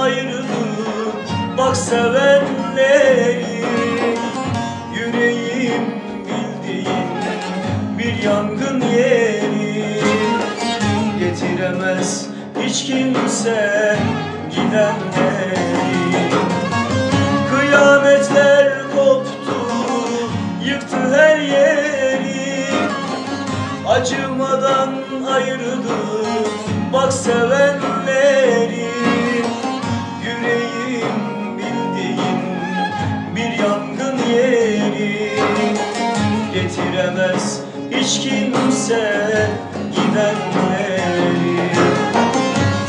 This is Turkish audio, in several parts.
ayırdı Bak sevenleri Yüreğim bildiğin bir yangın yeri. Getiremez hiç kimse gidenleri. Kıyametler koptu yıktı her yeri. Acımadan ayırdı bak sevenleri hiç kimse gidenleri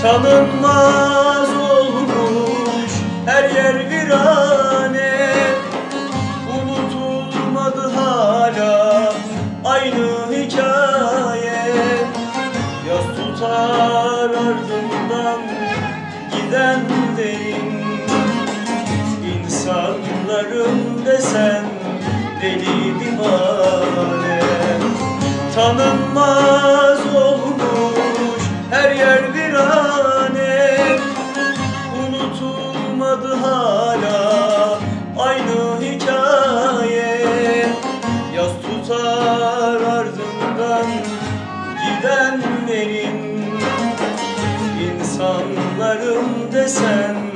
Tanınmaz olmuş her yer virane. Unutulmadı hala aynı hikaye. Yaz tutar ardından gidenlerin İnsanlarım desen deli divane Tanınmaz olmuş her yer virane Unutulmadı hala aynı hikaye. Yaz tutar ardından gidenlerin İnsanlarım desen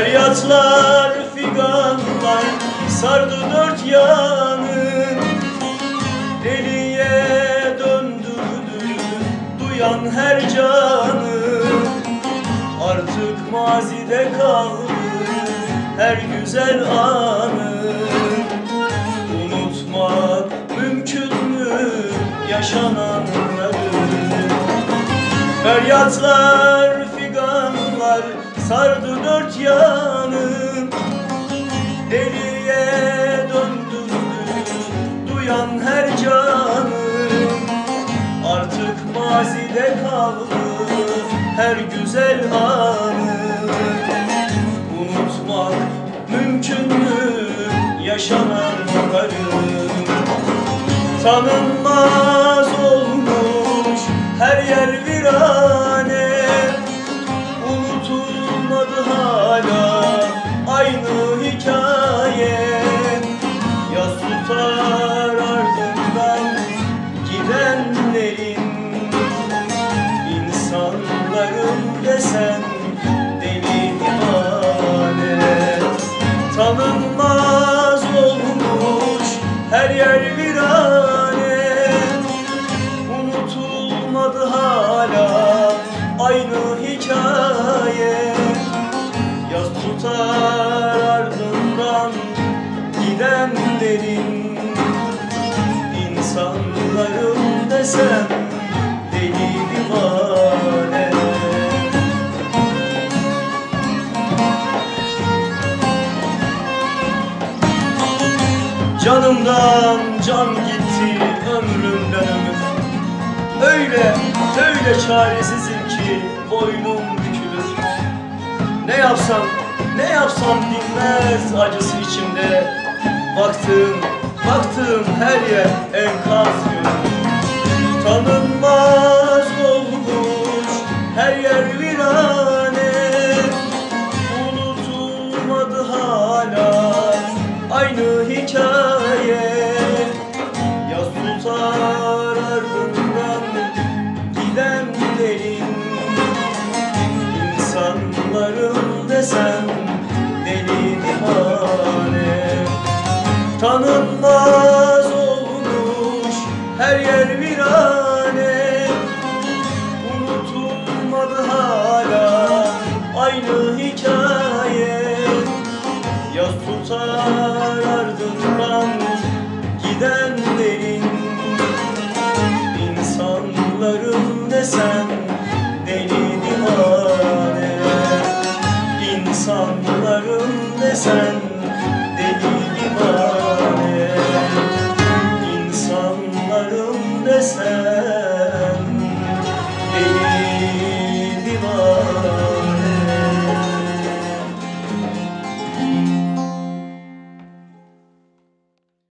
Feryatlar, figanlar sardı dört yanı. Deliye döndürdü duyan her canı. Artık mazide kaldı her güzel anı. Unutmak mümkün mü yaşananları? Feryatlar, sardı dört yanı Deliye döndürdü duyan her canı Artık mazide kaldı her güzel anı Unutmak mümkün mü yaşananları Tanınmaz olmuş her yer virane gidenlerin İnsanlarım desem deli divane. Canımdan can gitti ömrümden ömür. Öyle, öyle çaresizim ki boynum bükülür. Ne yapsam, ne yapsam dinmez acısı içimde Baktığım, baktığım her yer enkaz Tanınmaz olmuş her yer virane. Unutulmadı hala aynı hikaye Yanarım desen deli divane İnsanlarım desen deli divane İnsanlarım desen